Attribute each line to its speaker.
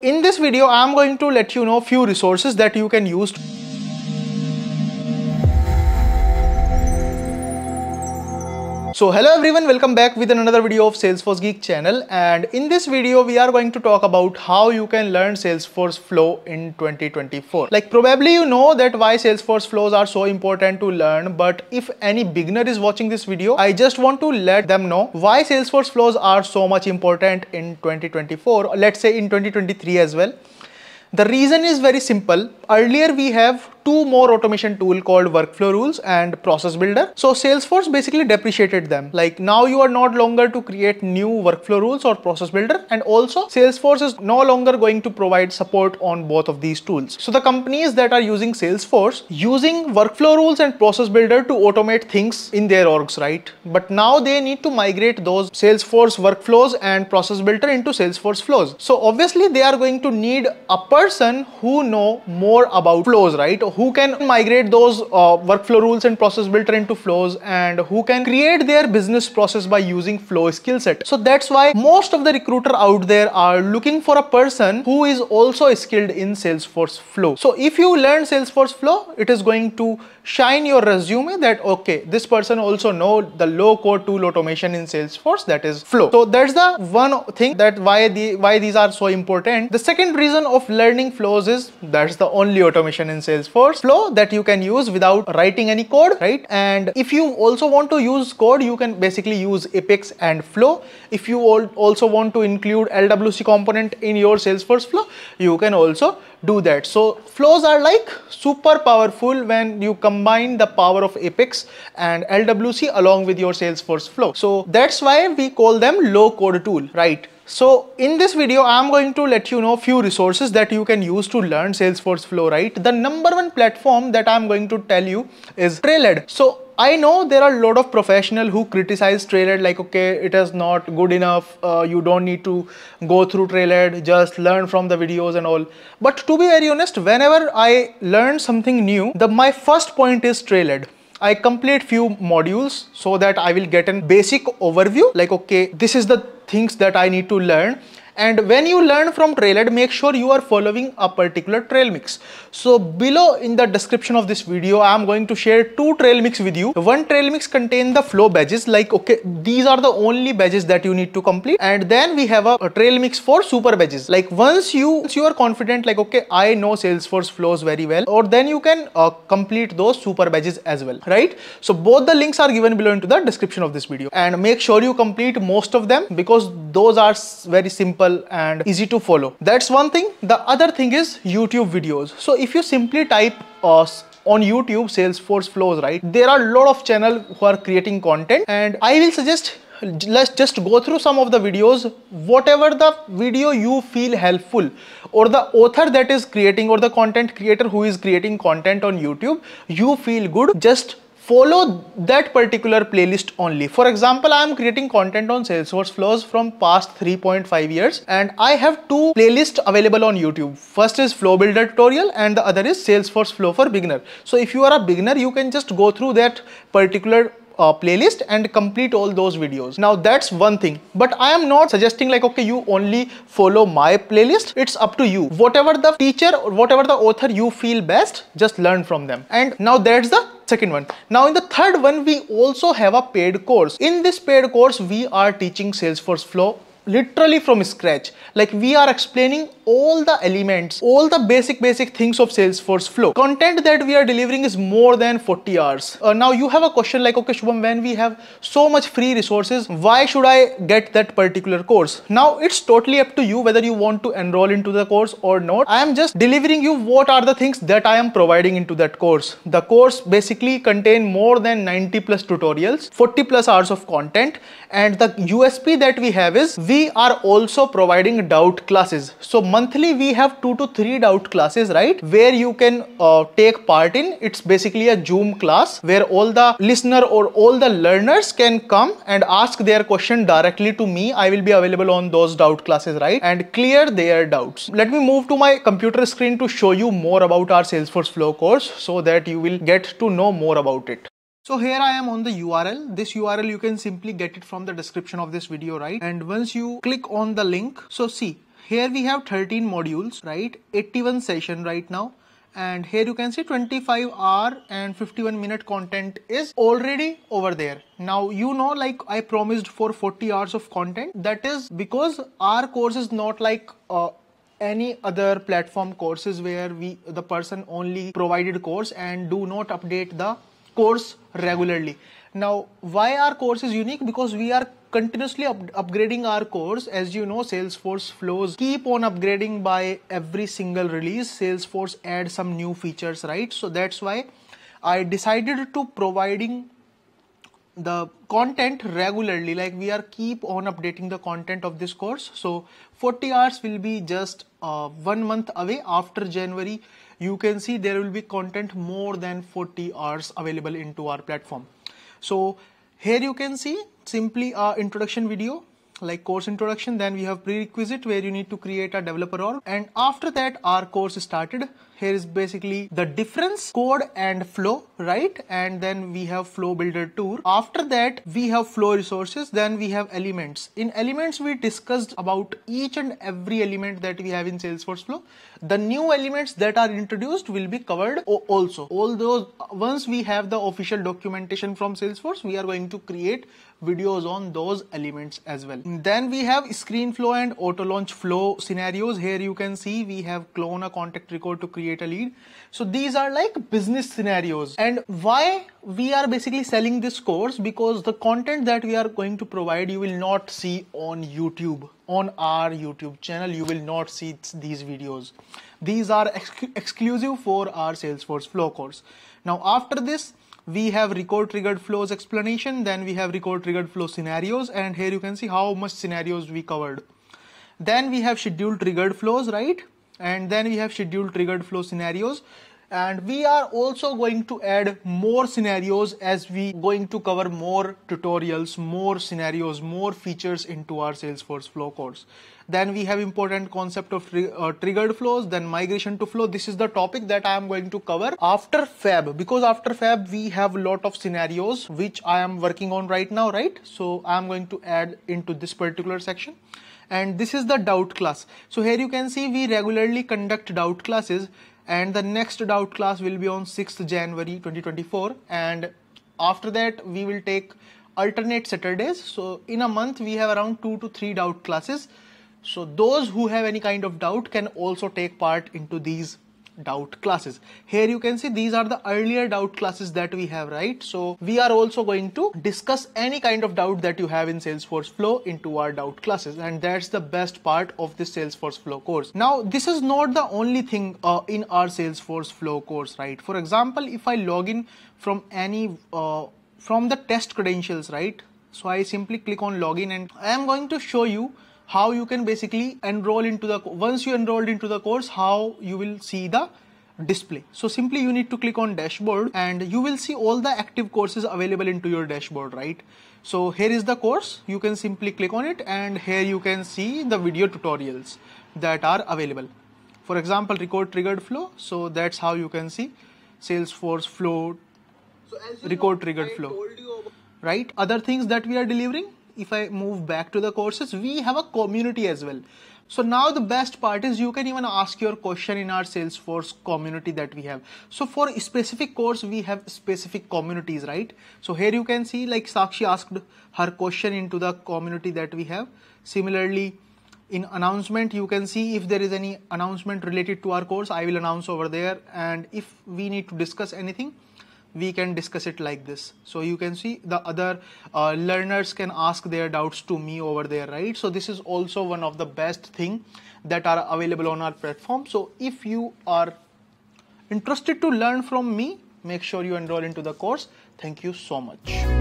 Speaker 1: In this video, I am going to let you know few resources that you can use So hello everyone, welcome back with another video of Salesforce Geek channel and in this video we are going to talk about how you can learn Salesforce Flow in 2024. Like probably you know that why Salesforce flows are so important to learn but if any beginner is watching this video, I just want to let them know why Salesforce flows are so much important in 2024, let's say in 2023 as well. The reason is very simple. Earlier we have two more automation tool called workflow rules and process builder. So Salesforce basically depreciated them. Like now you are not longer to create new workflow rules or process builder and also Salesforce is no longer going to provide support on both of these tools. So the companies that are using Salesforce using workflow rules and process builder to automate things in their orgs, right? But now they need to migrate those Salesforce workflows and process builder into Salesforce flows. So obviously they are going to need a person who know more about flows, right? Who can migrate those uh, workflow rules and process builder into flows and who can create their business process by using flow skill set. So that's why most of the recruiter out there are looking for a person who is also skilled in Salesforce flow. So if you learn Salesforce flow, it is going to shine your resume that okay, this person also know the low code tool automation in Salesforce that is flow. So that's the one thing that why the why these are so important. The second reason of learning flows is that's the only automation in Salesforce flow that you can use without writing any code, right? And if you also want to use code, you can basically use Apex and Flow. If you also want to include LWC component in your Salesforce flow, you can also do that. So flows are like super powerful when you combine the power of Apex and LWC along with your Salesforce flow. So that's why we call them low code tool, right? So in this video, I'm going to let you know few resources that you can use to learn Salesforce Flow, right? The number one platform that I'm going to tell you is Trailhead. So I know there are a lot of professionals who criticize Trailhead like, okay, it is not good enough. Uh, you don't need to go through Trailhead, just learn from the videos and all. But to be very honest, whenever I learn something new, the my first point is Trailhead. I complete few modules so that I will get a basic overview like okay this is the things that I need to learn and when you learn from Trailhead, make sure you are following a particular trail mix. So below in the description of this video, I am going to share two trail mix with you. One trail mix contain the flow badges like, okay, these are the only badges that you need to complete. And then we have a, a trail mix for super badges. Like once you, once you are confident like, okay, I know Salesforce flows very well, or then you can uh, complete those super badges as well, right? So both the links are given below into the description of this video and make sure you complete most of them because those are very simple simple and easy to follow. That's one thing. The other thing is YouTube videos. So if you simply type us on YouTube Salesforce flows, right? There are a lot of channel who are creating content and I will suggest let's just go through some of the videos whatever the video you feel helpful or the author that is creating or the content creator who is creating content on youtube you feel good just follow that particular playlist only. For example, I am creating content on Salesforce flows from past 3.5 years and I have two playlists available on YouTube. First is Flow Builder tutorial and the other is Salesforce Flow for beginner. So if you are a beginner, you can just go through that particular uh, playlist and complete all those videos. Now that's one thing, but I am not suggesting like, okay, you only follow my playlist. It's up to you. Whatever the teacher or whatever the author you feel best, just learn from them. And now that's the second one. Now in the third one, we also have a paid course. In this paid course, we are teaching Salesforce Flow literally from scratch. Like we are explaining all the elements, all the basic, basic things of Salesforce flow. Content that we are delivering is more than 40 hours. Uh, now you have a question like, okay, Shubham, when we have so much free resources, why should I get that particular course? Now it's totally up to you whether you want to enroll into the course or not. I am just delivering you what are the things that I am providing into that course. The course basically contain more than 90 plus tutorials, 40 plus hours of content and the USP that we have is we are also providing doubt classes. So monthly we have two to three doubt classes, right? Where you can uh, take part in. It's basically a Zoom class where all the listener or all the learners can come and ask their question directly to me. I will be available on those doubt classes, right? And clear their doubts. Let me move to my computer screen to show you more about our Salesforce Flow course so that you will get to know more about it. So here I am on the URL. This URL you can simply get it from the description of this video, right? And once you click on the link, so see, here we have 13 modules right? 81 session right now. And here you can see 25 hour and 51 minute content is already over there. Now you know like i promised for 40 hours of content. That is because our course is not like uh, any other platform courses where we the person only provided course and do not update the course regularly. Now why our course is unique? Because we are continuously up upgrading our course as you know salesforce flows keep on upgrading by every single release. Salesforce add some new features right? So that's why i decided to providing the content regularly. Like we are keep on updating the content of this course. So 40 hours will be just uh, one month away. After january you can see there will be content more than 40 hours available into our platform. So here you can see simply a introduction video like course introduction then we have prerequisite where you need to create a developer org and after that our course started. Here is basically the difference code and flow right? And then we have flow builder tour. After that we have flow resources then we have elements. In elements we discussed about each and every element that we have in salesforce flow. The new elements that are introduced will be covered also. All those once we have the official documentation from salesforce we are going to create videos on those elements as well then we have screen flow and auto launch flow scenarios here you can see we have clone a contact record to create a lead. So these are like business scenarios. And why we are basically selling this course because the content that we are going to provide you will not see on YouTube. On our YouTube channel, you will not see these videos. These are ex exclusive for our Salesforce Flow course. Now after this, we have record triggered flows explanation then we have record triggered flow scenarios and here you can see how much scenarios we covered. Then we have scheduled triggered flows right? And then we have scheduled triggered flow scenarios and we are also going to add more scenarios as we going to cover more tutorials more scenarios more features into our salesforce flow course. Then we have important concept of uh, triggered flows then migration to flow. This is the topic that i am going to cover after fab because after fab we have a lot of scenarios which i am working on right now right? So i am going to add into this particular section. And this is the doubt class. So here you can see we regularly conduct doubt classes and the next doubt class will be on 6th January 2024 and after that we will take alternate Saturdays. So in a month we have around 2 to 3 doubt classes. So those who have any kind of doubt can also take part into these doubt classes. Here you can see these are the earlier doubt classes that we have, right? So we are also going to discuss any kind of doubt that you have in Salesforce Flow into our doubt classes. And that's the best part of this Salesforce Flow course. Now, this is not the only thing uh, in our Salesforce Flow course, right? For example, if I log in from any, uh, from the test credentials, right? So I simply click on login and I am going to show you how you can basically enroll into the once you enrolled into the course how you will see the display. So simply you need to click on dashboard and you will see all the active courses available into your dashboard right? So here is the course. You can simply click on it and here you can see the video tutorials that are available. For example record triggered flow. So that's how you can see salesforce flow so record know, triggered I flow right? Other things that we are delivering if I move back to the courses, we have a community as well. So now the best part is you can even ask your question in our Salesforce community that we have. So for specific course, we have specific communities, right? So here you can see like Sakshi asked her question into the community that we have. Similarly, in announcement, you can see if there is any announcement related to our course, I will announce over there. And if we need to discuss anything, we can discuss it like this. So you can see the other uh, learners can ask their doubts to me over there right? So this is also one of the best thing that are available on our platform. So if you are interested to learn from me make sure you enroll into the course. Thank you so much